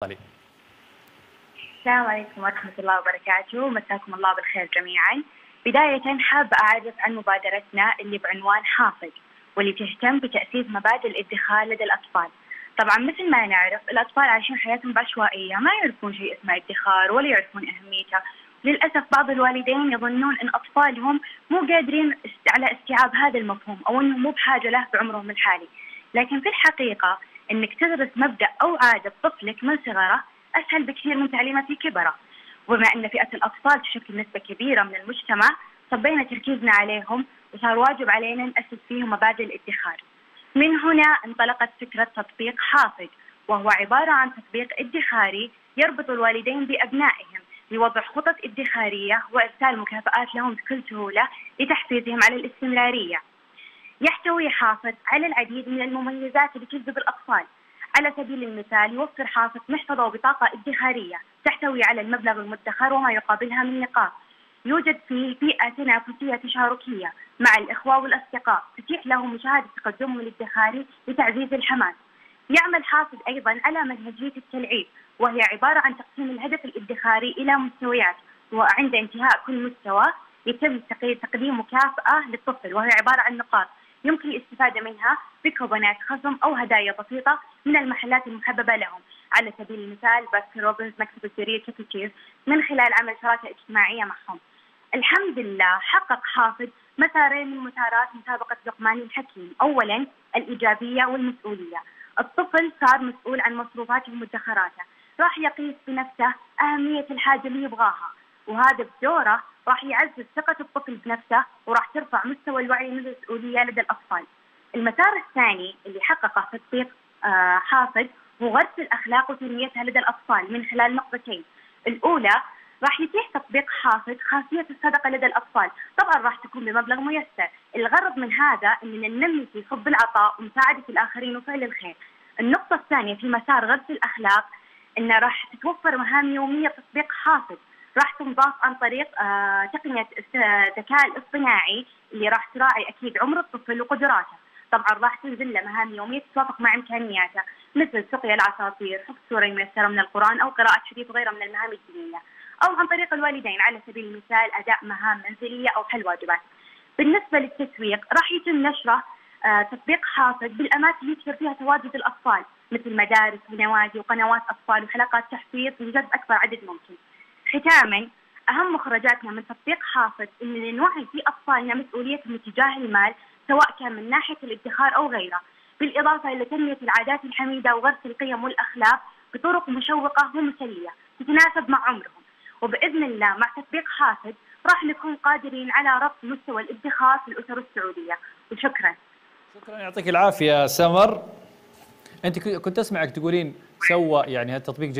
تفضلي. السلام عليكم ورحمة الله وبركاته. مساكم الله بالخير جميعا. بداية حابة أعرف عن مبادرتنا اللي بعنوان حافظ واللي تهتم بتأسيس مبادئ الادخار لدى الأطفال. طبعا مثل ما نعرف الأطفال عايشين حياتهم بعشوائية ما يعرفون شيء اسمه إدخار ولا يعرفون أهميته للأسف بعض الوالدين يظنون أن أطفالهم مو قادرين على استيعاب هذا المفهوم أو أنهم مو بحاجة له بعمرهم الحالي. لكن في الحقيقة أنك تدرس مبدأ أو عادة طفلك من صغره أسهل بكثير من تعليمه في كبرة. وبما أن فئة الأطفال تشكل نسبة كبيرة من المجتمع صبينا تركيزنا عليهم وصار واجب علينا نأسس فيهم مبادئ الادخار. من هنا انطلقت فكرة تطبيق حافظ وهو عبارة عن تطبيق ادخاري يربط الوالدين بأبنائهم لوضع خطط ادخارية وإرسال مكافآت لهم بكل سهولة لتحفيزهم على الاستمرارية. يحتوي حافظ على العديد من المميزات اللي تجذب الأطفال. على سبيل المثال يوفر حافظ محفظة وبطاقة ادخارية تحتوي على المبلغ المدخر وما يقابلها من نقاط. يوجد فيه بيئة تنافسية تشاركية مع الإخوة والأصدقاء تتيح لهم مشاهدة تقدمهم الادخاري لتعزيز الحماس. يعمل حافظ أيضا على منهجية التلعيب وهي عبارة عن تقسيم الهدف الادخاري إلى مستويات وعند انتهاء كل مستوى يتم تقديم مكافأة للطفل وهي عبارة عن نقاط. يمكن الاستفادة منها بكوبونات خصم أو هدايا بسيطة من المحلات المحببة لهم. على سبيل المثال باسكن روبنز مكتبة جرير تشيز من خلال عمل شراكة اجتماعية معهم. الحمد لله حقق حاصد مسارين من مسارات مسابقة لقمان الحكيم. أولا الإيجابية والمسؤولية. الطفل صار مسؤول عن مصروفاته ومدخراته. راح يقيس بنفسه أهمية الحاجة اللي يبغاها. وهذا بدوره راح يعزز ثقة الطفل بنفسه وراح ترفع مستوى الوعي من المسؤولية لدى الأطفال. المسار الثاني اللي حققه تطبيق آه حافظ هو غرس الأخلاق وتنميتها لدى الأطفال من خلال نقطتين. الأولى راح يتيح تطبيق حافظ خاصية الصدقة لدى الأطفال، طبعا راح تكون بمبلغ ميسر، الغرض من هذا أننا ننمي في حب العطاء ومساعدة الآخرين وفعل الخير. النقطة الثانية في مسار غرس الأخلاق أن راح تتوفر مهام يومية تطبيق حافظ راح تنضاف عن طريق آه تقنية الذكاء الاصطناعي اللي راح تراعي أكيد عمر الطفل وقدراته. طبعا راح تنزل له مهام يومية تتوافق مع إمكانياته مثل سقيا العصافير، حفظ سورة ميسره من القرآن أو قراءة حديث وغيرها من المهام الدينية. أو عن طريق الوالدين على سبيل المثال أداء مهام منزلية أو حل واجبات. بالنسبة للتسويق راح يتم نشره آه تطبيق حافظ بالأماكن اللي يكثر فيها تواجد الأطفال مثل مدارس ونوادي وقنوات أطفال وحلقات تحفيظ لجذب أكبر عدد ممكن. ختاما أهم مخرجاتنا من تطبيق حافظ إن نوعي في اطفالنا مسؤوليتهم تجاه المال سواء كان من ناحية الادخار أو غيره، بالإضافة إلى تنمية العادات الحميدة وغرس القيم والأخلاق بطرق مشوقة ومسلية تتناسب مع عمرهم، وبإذن الله مع تطبيق حافظ راح نكون قادرين على رفع مستوى الادخار في الأسر السعودية، وشكرا. شكرا يعطيك العافية سمر. أنت كنت أسمعك تقولين سوى يعني هالتطبيق